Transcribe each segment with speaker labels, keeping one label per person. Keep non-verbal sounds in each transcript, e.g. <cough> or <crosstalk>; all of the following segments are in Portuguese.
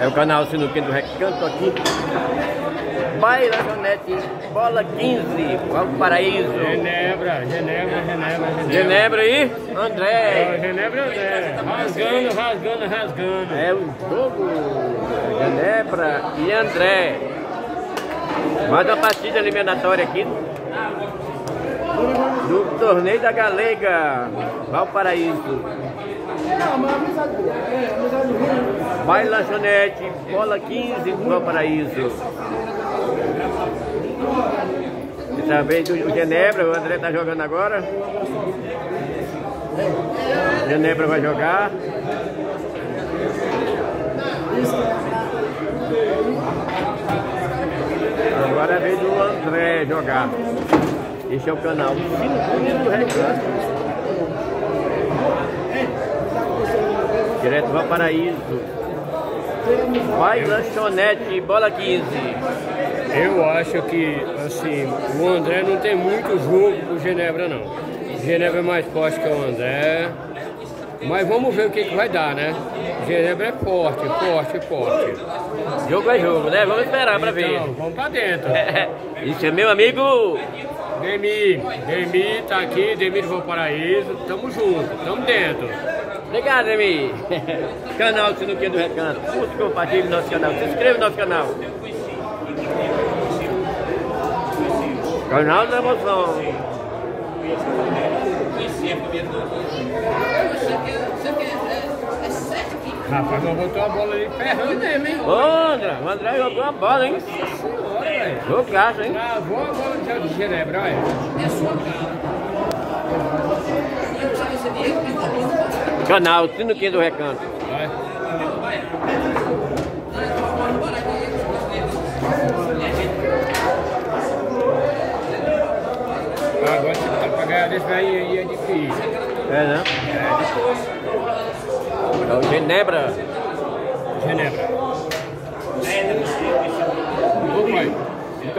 Speaker 1: É o canal Sinuquinho do Recanto aqui. Baila Janete, bola 15, Valparaíso.
Speaker 2: Genebra, Genebra, Genebra, Genebra.
Speaker 1: Genebra aí, André.
Speaker 2: É, Genebra, André. Rasgando, rasgando, rasgando.
Speaker 1: É o jogo. Genebra e André. Mais uma partida eliminatória aqui. Do torneio da Galega, Valparaíso. Vai lanchonete, bola 15 do Valparaíso. E também do Genebra, o André tá jogando agora. Genebra vai jogar. Agora vez do André jogar. Esse é o canal do. Direto do Paraíso. Vai lanchonete, bola 15.
Speaker 2: Eu acho que, assim, o André não tem muito jogo pro Genebra, não. Genebra é mais forte que o André. Mas vamos ver o que, que vai dar, né? Genebra é forte, forte, forte.
Speaker 1: Jogo é jogo, né? Vamos esperar pra ver.
Speaker 2: Então, vamos pra dentro. <laughs>
Speaker 1: Isso é meu amigo.
Speaker 2: Demi, Demi tá aqui, Demi do Valparaíso. Tamo junto, tamo dentro.
Speaker 1: Obrigado, Emi. canal Sinuquinha do Recanto. Curte, compartilhe nosso canal. Se inscreva no nosso canal. Canal da Emoção.
Speaker 2: Rapaz, mas botou a bola ali ferrando mesmo, hein?
Speaker 1: Ô, André, o André jogou a bola, hein?
Speaker 2: Senhora, velho.
Speaker 1: Jogaço, hein?
Speaker 2: Travou a bola de de Genebra, olha.
Speaker 1: Canal Sinuquinha do Recanto.
Speaker 2: Vai. Agora se tá pra ganhar desse aí, é difícil.
Speaker 1: É, né? É o Genebra.
Speaker 2: Genebra. Ô pai,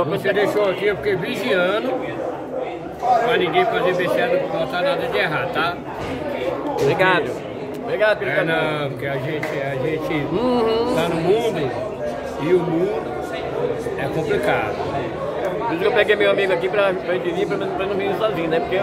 Speaker 2: você deixou aqui, eu fiquei vigiando pra ninguém fazer besteira, não botar nada de errado, tá?
Speaker 1: Obrigado. Obrigado pelo
Speaker 2: É
Speaker 1: canal.
Speaker 2: não, porque a gente, a gente
Speaker 1: Uhum.
Speaker 2: tá no mundo e o mundo é complicado.
Speaker 1: Por isso que eu peguei meu amigo aqui pra, pra gente vir, pra, pra não vir sozinho, né? Porque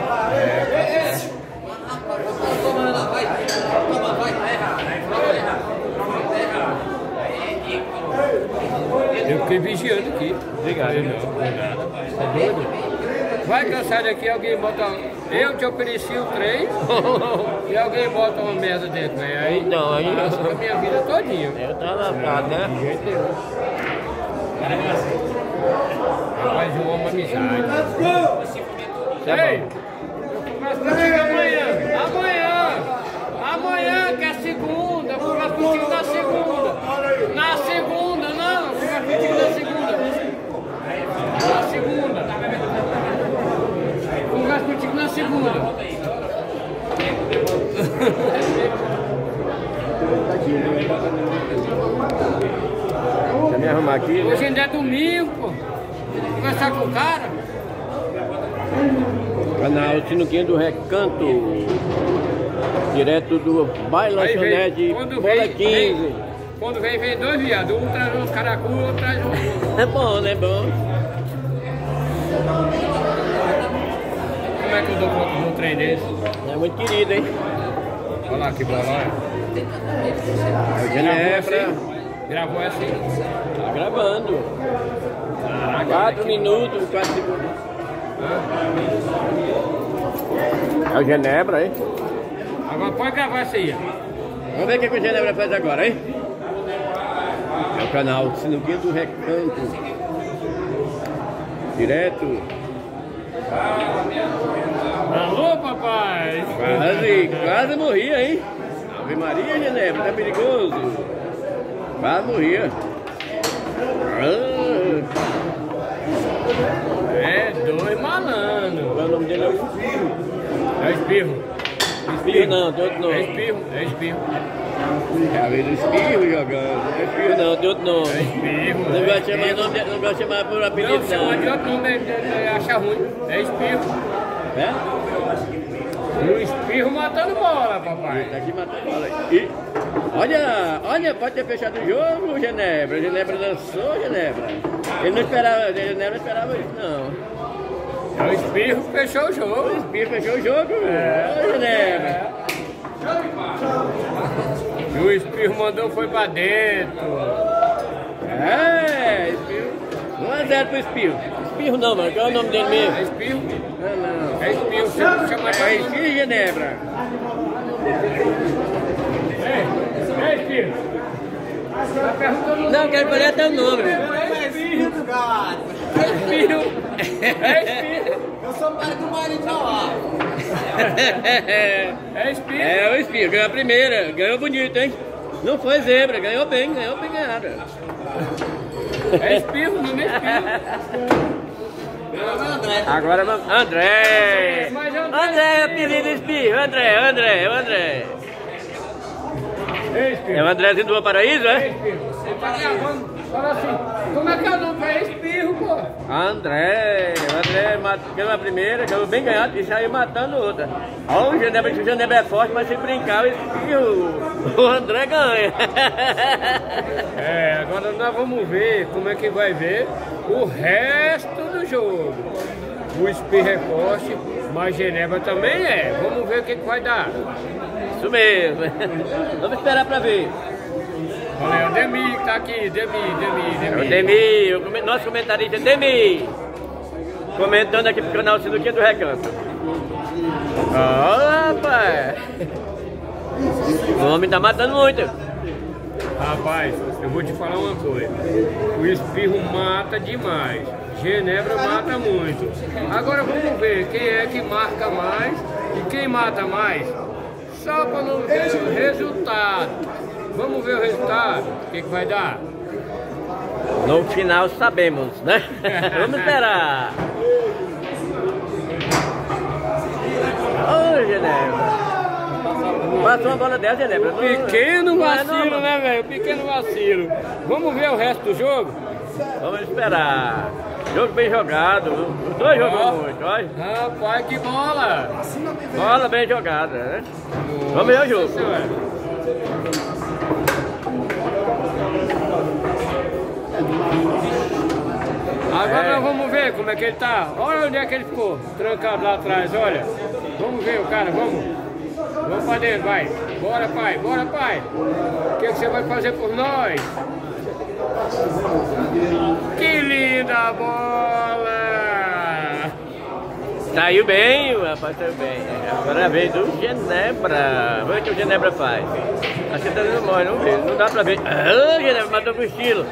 Speaker 2: Eu fiquei vigiando aqui.
Speaker 1: Obrigado.
Speaker 2: Não, não é nada. É doido? Vai cansar daqui, alguém bota. Eu te ofereci o trem e alguém bota uma merda dentro, né? Aí
Speaker 1: Então, aí-
Speaker 2: lasca a minha vida todinha.
Speaker 1: eu tava lascado, né?
Speaker 2: De jeito nenhum. Rapaz, eu amo amizade.
Speaker 1: É
Speaker 2: Ei!
Speaker 1: bom.
Speaker 2: Mas contigo amanhã! Amanhã! Amanhã que é segunda! Eu converso contigo na segunda! Na segunda, não! Eu converso contigo na segunda! Na segunda! Eu Converso contigo na segunda!
Speaker 1: Deixa
Speaker 2: Hoje ainda é domingo, pô! Conversar com o cara?
Speaker 1: Canal Sinuquinha do Recanto. Direto do Baila
Speaker 2: Aí
Speaker 1: Lanchonete, bola
Speaker 2: vem,
Speaker 1: 15.
Speaker 2: vem, quando vem, vem dois viados, um traz uns caracu, outro traz um.
Speaker 1: É bom, né? Bom.
Speaker 2: Como é que eu dou conta de um trem desse?
Speaker 1: É muito querido, hein?
Speaker 2: Olha lá que bola, olha.
Speaker 1: É o
Speaker 2: Gravou? Gravou assim?
Speaker 1: Tá gravando. 4
Speaker 2: que
Speaker 1: minutos, 4 segundos. É o Genebra, hein?
Speaker 2: Agora pode gravar isso aí.
Speaker 1: Vamos ver o que, que o Genebra faz agora, hein? É o canal Sinuquinha do Recanto. Direto.
Speaker 2: Alô, papai!
Speaker 1: Quase, quase morria, hein? Ave Maria, Genebra, tá perigoso. Quase morria. Ah,
Speaker 2: É, dois malandro.
Speaker 1: o nome dele é o Espirro.
Speaker 2: É espirro.
Speaker 1: Espirro não, tem outro
Speaker 2: É
Speaker 1: nome.
Speaker 2: espirro, é espirro.
Speaker 1: É a vez do Espirro jogando. Não é Espirro não, tem outro
Speaker 2: É
Speaker 1: nome.
Speaker 2: espirro.
Speaker 1: Não
Speaker 2: é
Speaker 1: gosto de chamar,
Speaker 2: espirro.
Speaker 1: nome, de- não gosto de chamar por
Speaker 2: Não,
Speaker 1: apelido
Speaker 2: chama de
Speaker 1: não.
Speaker 2: outro nome, é- é- é- acha ruim. É espirro.
Speaker 1: É?
Speaker 2: O espirro matando bola, papai.
Speaker 1: Tá aqui matando bola. E Olha, olha, pode ter fechado o jogo, Genebra. Genebra dançou, Genebra. Ele não esperava, Genebra não esperava isso, não.
Speaker 2: É o Espirro fechou o jogo.
Speaker 1: O Espirro fechou o jogo. É, Genebra.
Speaker 2: E o Espirro mandou foi pra dentro.
Speaker 1: É, Espirro. 1x0 pro Espirro. Espirro não, mano. Qual é o nome dele mesmo?
Speaker 2: É Espirro?
Speaker 1: Não, não.
Speaker 2: É Espirro, chama
Speaker 1: É Espirro Genebra.
Speaker 2: É, é. Tá perguntando
Speaker 1: Não, quero fazer até o nome.
Speaker 2: É Espirro, cara. É Espirro. É.
Speaker 3: Eu sou pai do marido lá.
Speaker 2: É Espirro.
Speaker 1: É o Espirro, ganhou a primeira. Ganhou bonito, hein? Não foi zebra, ganhou bem, ganhou bem ganhado.
Speaker 2: É Espirro, não é Espirro.
Speaker 1: Agora vamos. André!
Speaker 2: André-
Speaker 1: André, apelido Espirro, André, André, é André.
Speaker 2: É
Speaker 1: É o Andrézinho do Paraíso,
Speaker 2: É
Speaker 1: é?
Speaker 2: Espirro. Você tá gravando. Fala assim. Como é que é o nome? É Espirro, pô.
Speaker 1: André, o André ganhou a primeira, ganhou bem ganhado e saiu matando outra. Ó, o Genebra, o Genebra é forte, mas se brincar, o Espirro, o André ganha. <laughs>
Speaker 2: É, agora nós vamos ver como é que vai ver o resto do jogo. O Espirro é forte, mas Genebra também é. Vamos ver o que, que vai dar.
Speaker 1: Isso mesmo. <laughs> Vamos esperar pra ver.
Speaker 2: Olha o Demi que tá aqui, Demi, Demi,
Speaker 1: É O
Speaker 2: Demi.
Speaker 1: Demi, o come- nosso comentarista Demi, comentando aqui pro canal Sinuquinha do Recanto. Ó, rapaz! O homem tá matando muito.
Speaker 2: Rapaz, eu vou te falar uma coisa. O Espirro mata demais. Genebra mata muito. Agora vamos ver quem é que marca mais e quem mata mais. Só para não ver o resultado. Vamos ver o resultado. O que, que vai dar?
Speaker 1: No final sabemos, né? <laughs> Vamos esperar. Ô, Genebra. Passou uma bola dessa, Genebra.
Speaker 2: Pequeno
Speaker 1: é
Speaker 2: vacilo, né, velho? Pequeno vacilo. Vamos ver o resto do jogo?
Speaker 1: Vamos esperar. Jogo bem jogado. Os dois
Speaker 2: Ó.
Speaker 1: jogou muito, olha.
Speaker 2: Rapaz, que bola!
Speaker 1: Bola bem jogada, né? Vamos ver o jogo.
Speaker 2: Senhora. Agora
Speaker 1: É.
Speaker 2: nós vamos ver como é que ele tá. Olha onde é que ele ficou, trancado lá atrás, olha. Vamos ver o cara, vamos. Vamos pra dentro, vai. Bora, pai, bora, pai. O que, que você vai fazer por nós? Que linda bola!
Speaker 1: Saiu bem, o rapaz saiu bem. Agora é a vez do Genebra. Ver o que o Genebra faz. Acho que tá dando mole, vamos ver. Não dá pra ver. Ah, Genebra matou com estilo.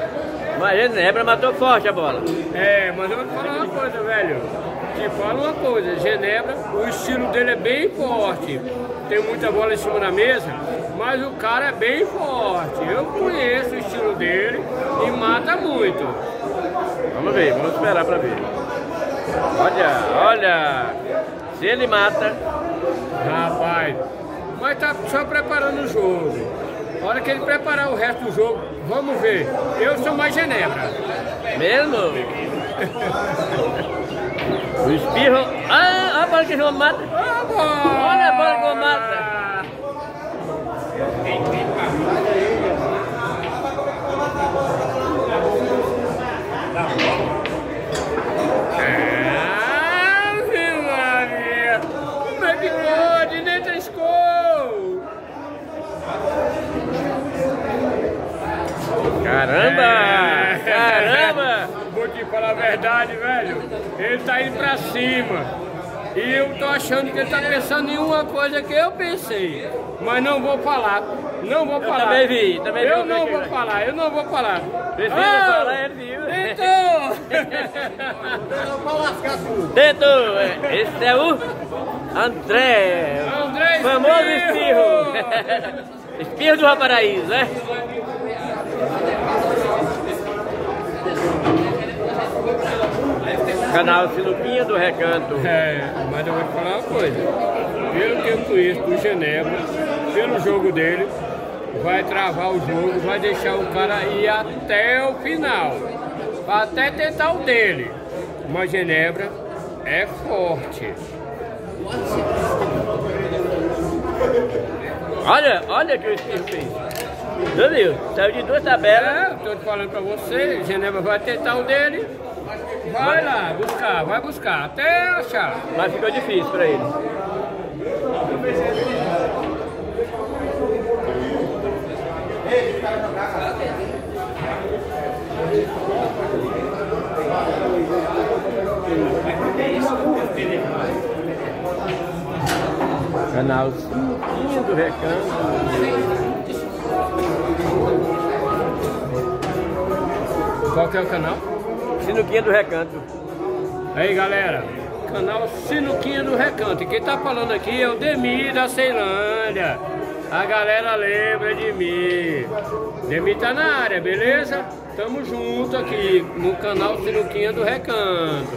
Speaker 1: Mas Genebra matou forte a bola.
Speaker 2: É, mas eu vou te falar uma coisa, velho. Te falo uma coisa, Genebra, o estilo dele é bem forte. Tem muita bola em cima da mesa, mas o cara é bem forte. Eu conheço o estilo dele e mata muito.
Speaker 1: Vamos ver, vamos esperar pra ver. Olha, olha. Se ele mata,
Speaker 2: Rapaz, mas tá só preparando o jogo. A hora que ele preparar o resto do jogo, vamos ver. Eu sou mais Genebra.
Speaker 1: mesmo. O espirro. Ah, a bola que João mata. Olha a bola que João mata.
Speaker 2: Ave Maria! Como é que pode? Nem triscou!
Speaker 1: Caramba!
Speaker 2: É.
Speaker 1: Caramba! <laughs>
Speaker 2: Vou te falar a verdade, velho. Ele tá indo pra cima. E eu tô achando que ele tá pensando em uma coisa que eu pensei. Mas não vou falar. Não vou falar.
Speaker 1: também vi, também vi
Speaker 2: Eu não vou falar, eu não vou falar.
Speaker 1: Precisa
Speaker 2: Ah,
Speaker 1: falar, ele viu.
Speaker 2: Então! <laughs>
Speaker 1: Tentou! Esse é o André!
Speaker 2: André
Speaker 1: Famoso
Speaker 2: espirro! <laughs>
Speaker 1: espirro do Raparaíso, né? Canal Sinuquinha do Recanto.
Speaker 2: É, mas eu vou te falar uma coisa. Pelo que eu conheço do Genebra, pelo jogo dele, vai travar o jogo, vai deixar o cara ir até o final. Até tentar o dele. Mas Genebra é forte.
Speaker 1: Olha, olha que o Espírito fez. Viu? Saiu de duas tabelas.
Speaker 2: É, eu tô te falando pra você, Genebra vai tentar o dele. Vai lá, buscar, vai buscar, até achar.
Speaker 1: Mas ficou difícil pra ele. Canal do Recanto.
Speaker 2: Qual que é o canal?
Speaker 1: Sinuquinha do Recanto.
Speaker 2: Aí galera, canal Sinuquinha do Recanto. E quem tá falando aqui é o Demi da Ceilândia. A galera lembra de mim. Demi tá na área, beleza? Tamo junto aqui no canal Sinuquinha do Recanto.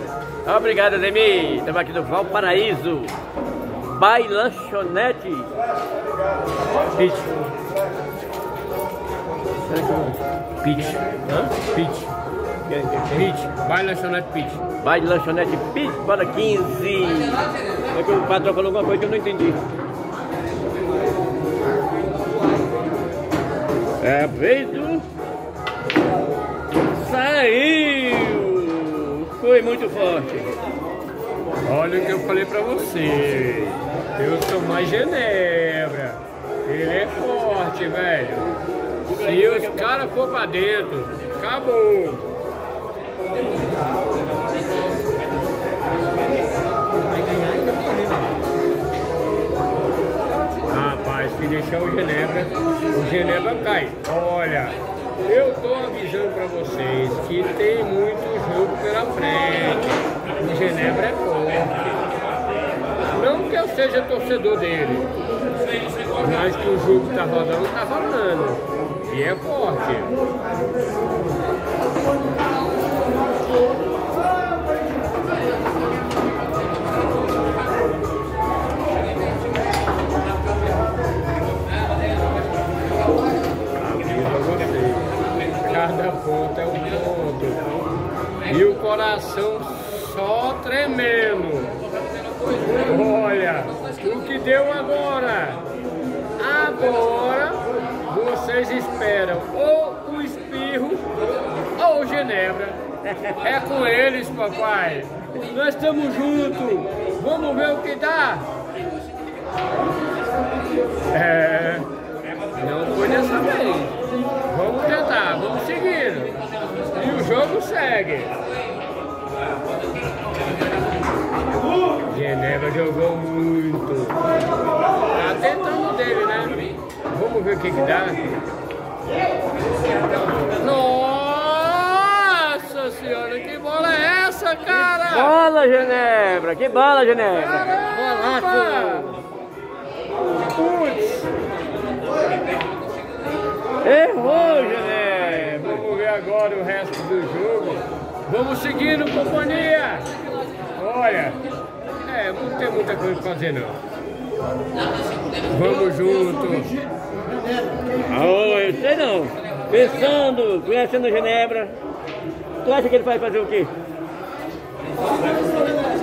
Speaker 1: Obrigado, Demi. Estamos aqui do Valparaíso. Bai Lanchonete.
Speaker 2: Pitch. Pitch.
Speaker 1: Hã?
Speaker 2: Pitch. Pitch. Vai lanchonete Pitch.
Speaker 1: Bai Lanchonete Pix para 15. É que o patrão falou alguma coisa que eu não entendi. É do... Saiu! Foi muito forte.
Speaker 2: Olha o que eu falei pra você. Eu sou mais Genebra. Ele é forte, velho. Se os caras for pra dentro, acabou. Rapaz, se deixar o Genebra, o Genebra cai. Olha, eu tô avisando pra vocês que tem muito jogo pela frente. O Genebra é forte. Não que eu seja torcedor dele, mas que o jogo tá rodando, tá rodando. E é forte. Ponto é um ponto. E o coração só tremendo. Olha, o que deu agora? Agora vocês esperam ou o espirro ou o Genebra. É com eles, papai. Nós estamos juntos. Vamos ver o que dá. É, jogo segue. Genebra jogou muito. Tá tentando dele, né? Vamos ver o que, que dá. Nossa senhora, que bola é essa, cara?
Speaker 1: Bola, Genebra! Que bola, Genebra!
Speaker 2: Caramba! Putz,
Speaker 1: Errou, Genebra!
Speaker 2: Agora o resto do jogo. Vamos seguindo, companhia. Olha, é, não tem muita coisa pra fazer não. Vamos junto.
Speaker 1: Oh, eu sei não. Pensando, conhecendo a Genebra, tu acha que ele vai fazer o quê?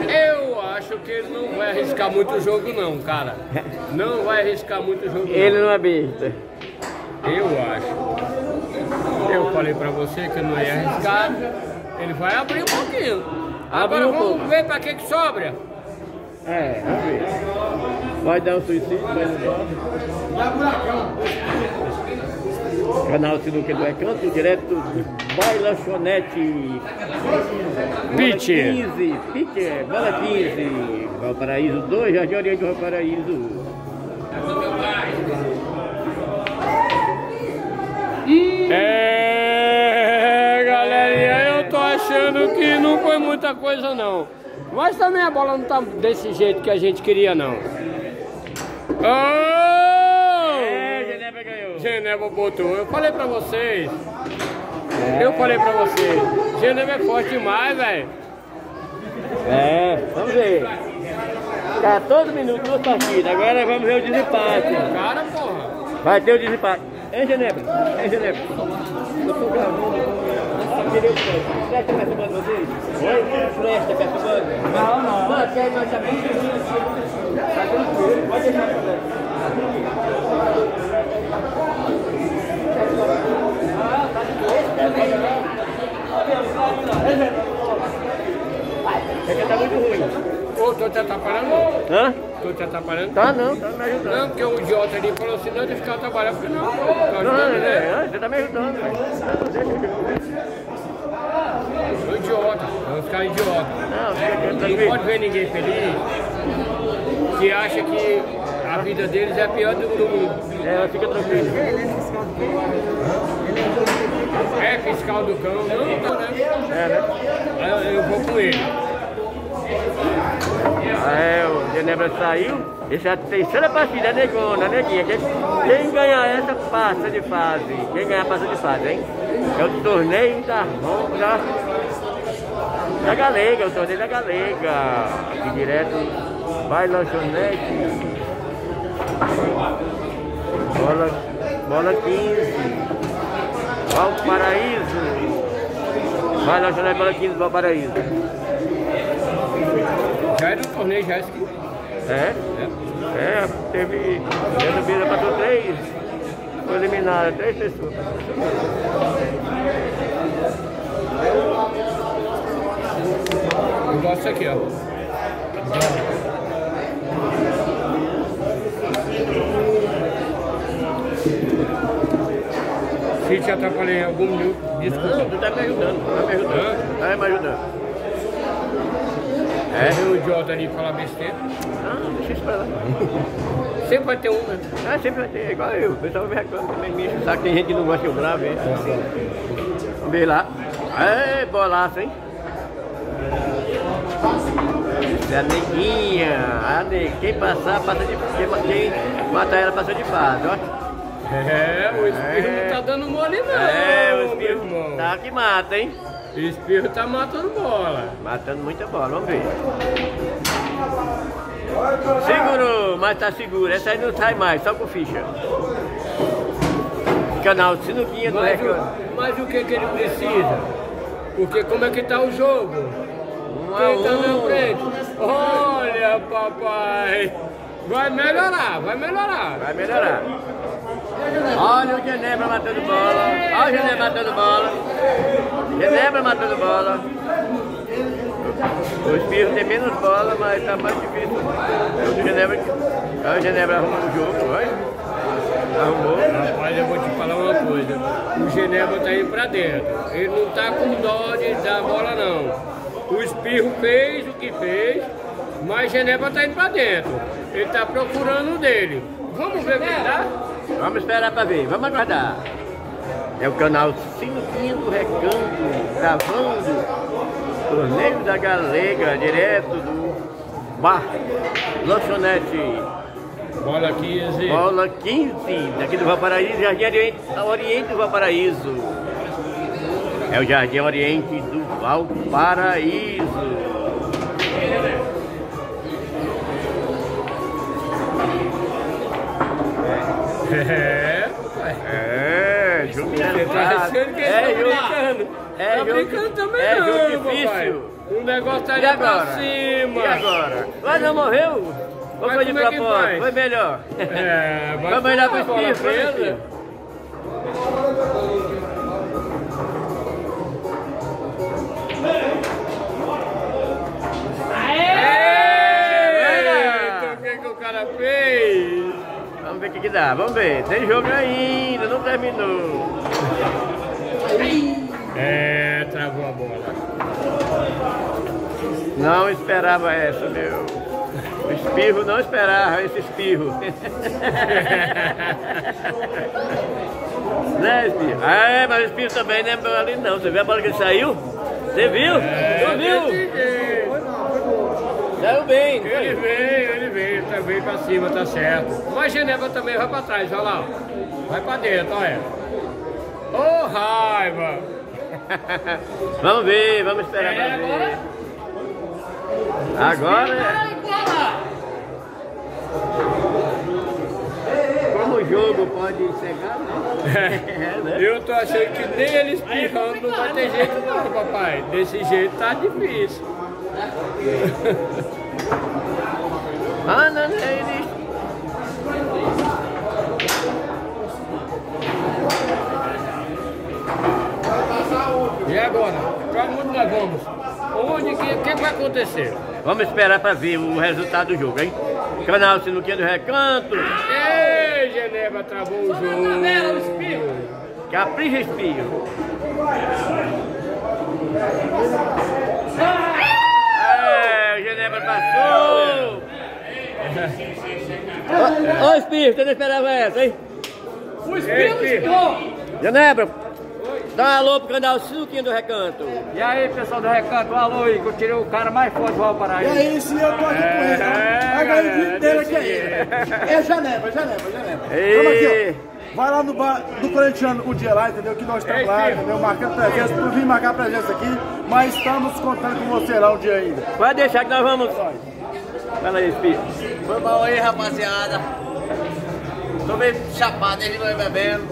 Speaker 2: Eu acho que ele não vai arriscar muito o jogo não, cara. Não vai arriscar muito o jogo
Speaker 1: Ele
Speaker 2: não.
Speaker 1: não é besta.
Speaker 2: Eu acho. Eu falei pra você que não ia arriscar. Ele vai abrir um pouquinho. Agora
Speaker 1: um
Speaker 2: vamos
Speaker 1: pouco.
Speaker 2: ver pra que que sobra.
Speaker 1: É, vamos ver. Vai dar um suicídio, mas não pode. Canal Sinuca do Recanto, direto do Bai Lanchonete.
Speaker 2: Pitch.
Speaker 1: 15, Pitch, bola 15. Valparaíso 2, Jardim Oriente do Valparaíso.
Speaker 2: É, não foi muita coisa não. Mas também a bola não tá desse jeito que a gente queria não. Oh!
Speaker 1: É, Genebra ganhou.
Speaker 2: Genebra botou. Eu falei pra vocês. Eu falei pra vocês. Genebra é forte demais, velho.
Speaker 1: É, vamos ver. 14 minutos, duas partidas. Agora vamos ver o desempate.
Speaker 2: Cara, porra.
Speaker 1: Vai ter o desempate. Hein, Genebra? Hein, Genebra? Eu tô gravando. Presta perturbando vocês? Oi? Presta perturbando? Não, não. Mano, quer nós tá bem juntinho assim. Tá tranquilo. Pode deixar problema. Ah, tá de boa. Esse também, né? Esse tá muito ruim.
Speaker 2: Ô, tô te atrapalhando?
Speaker 1: Hã?
Speaker 2: Tô te atrapalhando?
Speaker 1: Tá não, tá me ajudando.
Speaker 2: Não, porque o idiota ali falou assim, não, deixa o cara trabalhar, porque não. Não,
Speaker 1: não,
Speaker 2: não,
Speaker 1: tá
Speaker 2: né?
Speaker 1: é, você tá me ajudando. Deixa eu
Speaker 2: ficar idiota.
Speaker 1: Não,
Speaker 2: Não pode ver ninguém feliz que acha que a vida deles é a pior do do mundo.
Speaker 1: É, fica tranquilo.
Speaker 2: É fiscal do cão, não, né?
Speaker 1: É, né?
Speaker 2: Eu, eu vou com ele.
Speaker 1: É, o Genebra saiu, essa é a terceira partida negona, neguinha. Quem, quem ganhar essa passa de fase, quem ganhar passa de fase, hein? É o torneio da da, da Galega, o torneio da Galega. Aqui direto, vai lanchonete. Bola, bola 15. Valparaíso. Vai lanchonete, bola 15, Valparaíso.
Speaker 2: Já é do torneio, já é isso aqui.
Speaker 1: É? É, teve. Essa vida passou três. Foi eliminada, três pessoas.
Speaker 2: Disso aqui, ó. Se te atrapalhei em algum minuto, desculpa.
Speaker 1: Não, tu tá me ajudando, tá me ajudando. Tá me ajudando.
Speaker 2: É. Tem um idiota ali falar besteira.
Speaker 1: Não, deixa isso pra lá.
Speaker 2: Sempre vai ter um, né?
Speaker 1: Ah, sempre vai ter, é igual eu. O pessoal me reclama também, me enche o saco. Tem gente que não gosta que eu grave. lá. É, bolaço, hein? É a neguinha. A neguinha. Quem passar, passa de. Quem, quem matar ela, passa de fase, ó.
Speaker 2: É, o espirro
Speaker 1: É.
Speaker 2: não tá dando mole não.
Speaker 1: É, o espirro
Speaker 2: irmão.
Speaker 1: tá que mata, hein?
Speaker 2: O espirro tá matando bola.
Speaker 1: Matando muita bola, vamos ver. Segurou, mas tá seguro. Essa aí não sai mais, só com ficha. Canal Sinuquinha do
Speaker 2: Mas o, mas o que que ele precisa? Porque como é que tá o jogo?
Speaker 1: Um a
Speaker 2: tá na
Speaker 1: um.
Speaker 2: frente? Olha, papai. Vai melhorar, vai melhorar.
Speaker 1: Vai melhorar. Olha o Genebra matando bola. Olha o Genebra matando bola. Genebra matando bola. O Espirro tem menos bola, mas tá mais difícil. O Genebra, olha o Genebra arrumou o jogo, olha. Arrumou.
Speaker 2: Rapaz, eu vou te falar uma coisa. O Genebra tá indo pra dentro. Ele não tá com dó de dar bola, não. O Espirro fez o que fez, mas Genebra tá indo pra dentro. Ele tá procurando o dele. Vamos ver o que dá?
Speaker 1: Vamos esperar pra ver, vamos aguardar. É o canal Sinuquinho do Recanto, gravando Torneio da Galega, direto do bar Lanchonete.
Speaker 2: Bola 15.
Speaker 1: Bola 15, daqui do Valparaíso, Jardim Oriente, Oriente do Valparaíso. É o Jardim Oriente do Valparaíso.
Speaker 2: É.
Speaker 1: É, jogo
Speaker 2: Você tá
Speaker 1: pesado.
Speaker 2: achando que
Speaker 1: É
Speaker 2: tá
Speaker 1: jogo-
Speaker 2: brincando?
Speaker 1: É
Speaker 2: tá brincando também
Speaker 1: é
Speaker 2: não, papai.
Speaker 1: difícil.
Speaker 2: O negócio tá ali pra cima.
Speaker 1: E agora? Mas não morreu? Ou foi de
Speaker 2: é
Speaker 1: propósito? Foi melhor.
Speaker 2: É, vai
Speaker 1: Vamos olhar pro
Speaker 2: bola
Speaker 1: ver o que, que dá, vamos ver. Tem jogo ainda, não terminou.
Speaker 2: É, travou a bola.
Speaker 1: Não esperava essa, meu. O espirro não esperava esse espirro. <laughs> né, espirro? Ah, mas o espirro também não é ali não. Você viu a bola que ele saiu? Você viu?
Speaker 2: É,
Speaker 1: Você viu? Saiu bem,
Speaker 2: Ele veio, ele veio, tá veio pra cima, tá certo. Mas Genebra também vai pra trás, olha lá. Vai pra dentro, olha. Ô raiva! <laughs>
Speaker 1: vamos ver, vamos esperar
Speaker 2: É,
Speaker 1: pra ver.
Speaker 2: agora?
Speaker 1: Agora é. Como o jogo pode cegar, né? <laughs> É, né?
Speaker 2: Eu tô achando que nem ele espirrando não vai ter jeito não, papai. Desse jeito tá difícil.
Speaker 1: Ah, não, não, ele.
Speaker 2: E agora? Pra onde nós vamos? Onde que, que vai acontecer?
Speaker 1: Vamos esperar para ver o resultado do jogo, hein? Canal Sinuquinha do Recanto.
Speaker 2: Ei, Genebra travou o jogo.
Speaker 1: É, o passou. Ô, ô Espinho, você não esperava essa, hein?
Speaker 3: O
Speaker 2: Ei,
Speaker 1: Genebra, dá um alô pro canal Sinuquinha do Recanto.
Speaker 4: E aí, pessoal do Recanto, alô aí, que eu tirei o cara mais forte do
Speaker 3: E
Speaker 4: Valparaíso.
Speaker 3: aí, se eu tô aqui com ele,
Speaker 2: É,
Speaker 3: vai ganhar o
Speaker 2: galera,
Speaker 3: dia inteiro aqui
Speaker 2: desse
Speaker 3: aí. É Genebra, Genebra, Genebra. Vamos aqui, ó. Vai lá no bar do Corintiano o dia lá, entendeu? Que nós estamos
Speaker 2: Ei,
Speaker 3: lá,
Speaker 2: filho.
Speaker 3: entendeu? Marcando presença. Não vim marcar presença aqui, mas estamos contando com você lá um dia ainda.
Speaker 1: Pode deixar que nós vamos. Fala aí, Espinho.
Speaker 5: Foi mal aí, rapaziada. Tô meio chapado, a gente vai bebendo.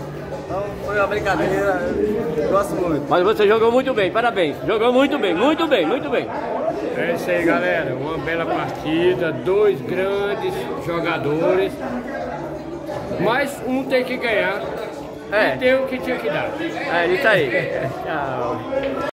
Speaker 5: Então foi uma brincadeira. Eu Gosto muito.
Speaker 1: Mas você jogou muito bem, parabéns. Jogou muito bem, muito bem, muito bem.
Speaker 2: É isso aí, galera. Uma bela partida, dois grandes jogadores. Mas um tem que ganhar
Speaker 1: É.
Speaker 2: e tem o que tinha que dar.
Speaker 1: É isso aí. Tchau.